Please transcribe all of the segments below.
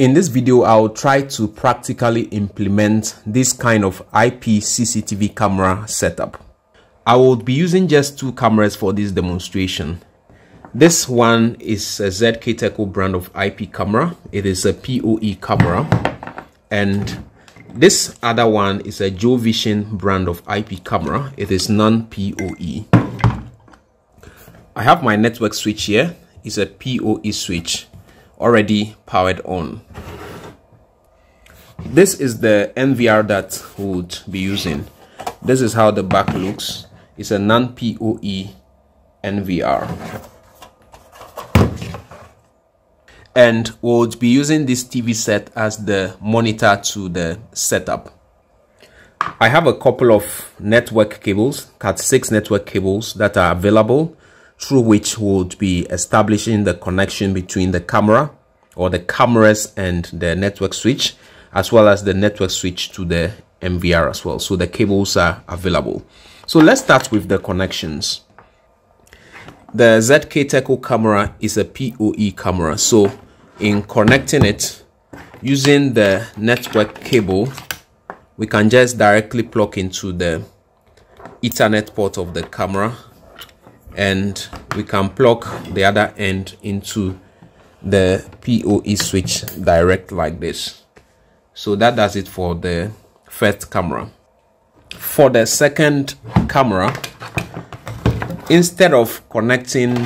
In this video, I'll try to practically implement this kind of IP CCTV camera setup. I will be using just two cameras for this demonstration. This one is a ZK Teco brand of IP camera. It is a PoE camera. And this other one is a Jovision brand of IP camera. It is non-PoE. I have my network switch here. It's a PoE switch already powered on. This is the NVR that would be using. This is how the back looks. It's a non-PoE NVR. And we'll be using this TV set as the monitor to the setup. I have a couple of network cables, Cat6 network cables that are available through which we'll be establishing the connection between the camera or the cameras and the network switch as well as the network switch to the NVR as well. So the cables are available. So let's start with the connections. The ZK Teco camera is a PoE camera. So in connecting it using the network cable, we can just directly plug into the Ethernet port of the camera and we can plug the other end into the PoE switch direct like this. So that does it for the first camera. For the second camera, instead of connecting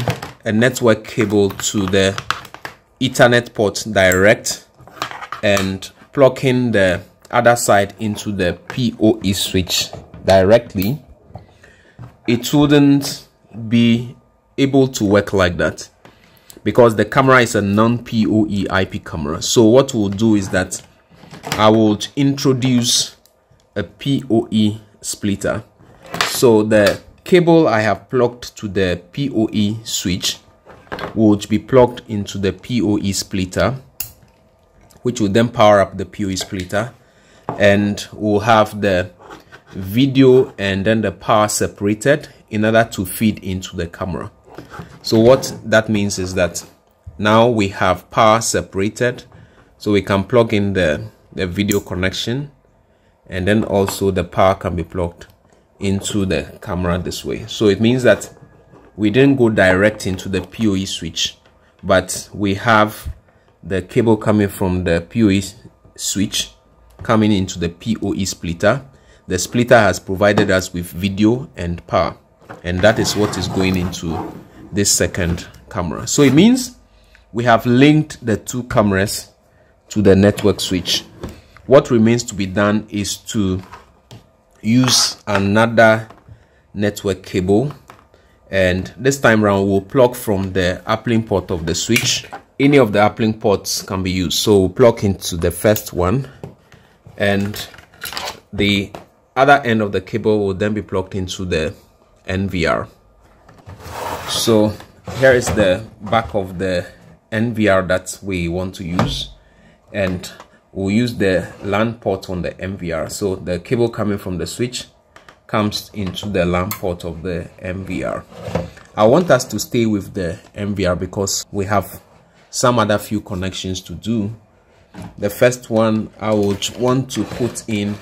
a network cable to the Ethernet port direct and plugging the other side into the PoE switch directly, it wouldn't be able to work like that because the camera is a non-PoE IP camera. So what we'll do is that I will introduce a PoE splitter. So the cable I have plugged to the PoE switch would be plugged into the PoE splitter which will then power up the PoE splitter and we'll have the video and then the power separated in order to feed into the camera. So what that means is that now we have power separated so we can plug in the, the video connection and then also the power can be plugged into the camera this way. So it means that we didn't go direct into the PoE switch but we have the cable coming from the PoE switch coming into the PoE splitter. The splitter has provided us with video and power and that is what is going into this second camera. So it means we have linked the two cameras to the network switch. What remains to be done is to use another network cable and this time around we'll plug from the uplink port of the switch. Any of the uplink ports can be used. So we'll plug into the first one and the other end of the cable will then be plugged into the NVR. So here is the back of the NVR that we want to use and we'll use the LAN port on the NVR. So the cable coming from the switch comes into the LAN port of the NVR. I want us to stay with the NVR because we have some other few connections to do. The first one I would want to put in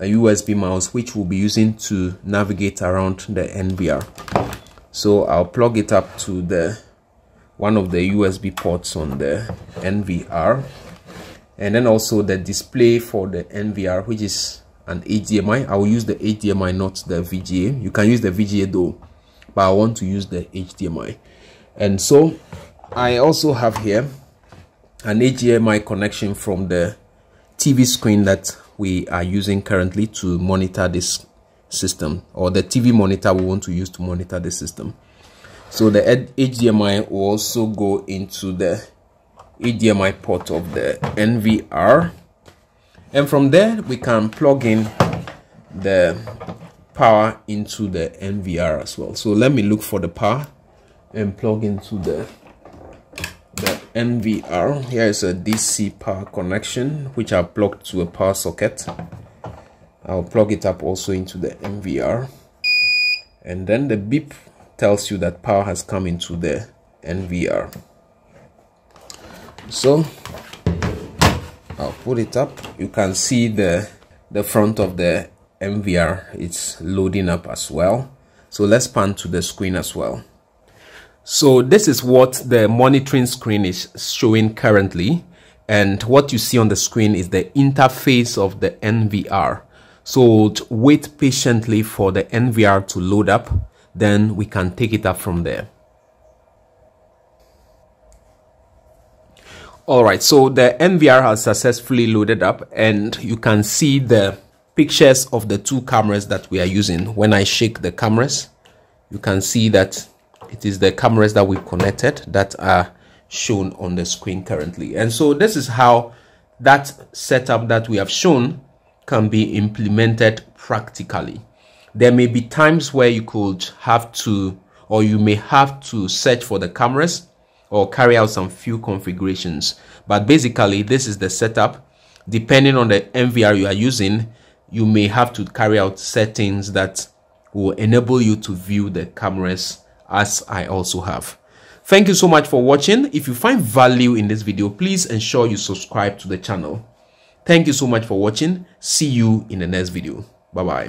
a USB mouse which we'll be using to navigate around the NVR. So I'll plug it up to the one of the USB ports on the NVR and then also the display for the NVR which is an HDMI. I will use the HDMI not the VGA. You can use the VGA though but I want to use the HDMI and so I also have here an HDMI connection from the TV screen that we are using currently to monitor this system or the TV monitor we want to use to monitor the system. So the HDMI will also go into the HDMI port of the NVR and from there we can plug in the power into the NVR as well. So let me look for the power and plug into the the NVR. Here is a DC power connection which I plugged to a power socket. I'll plug it up also into the NVR. And then the beep tells you that power has come into the NVR. So I'll put it up you can see the the front of the NVR it's loading up as well so let's pan to the screen as well so this is what the monitoring screen is showing currently. And what you see on the screen is the interface of the NVR so wait patiently for the NVR to load up then we can take it up from there. All right so the nvr has successfully loaded up and you can see the pictures of the two cameras that we are using. When i shake the cameras you can see that it is the cameras that we connected that are shown on the screen currently and so this is how that setup that we have shown can be implemented practically there may be times where you could have to or you may have to search for the cameras or carry out some few configurations. But basically, this is the setup. Depending on the NVR you are using, you may have to carry out settings that will enable you to view the cameras as I also have. Thank you so much for watching. If you find value in this video, please ensure you subscribe to the channel. Thank you so much for watching. See you in the next video. Bye-bye.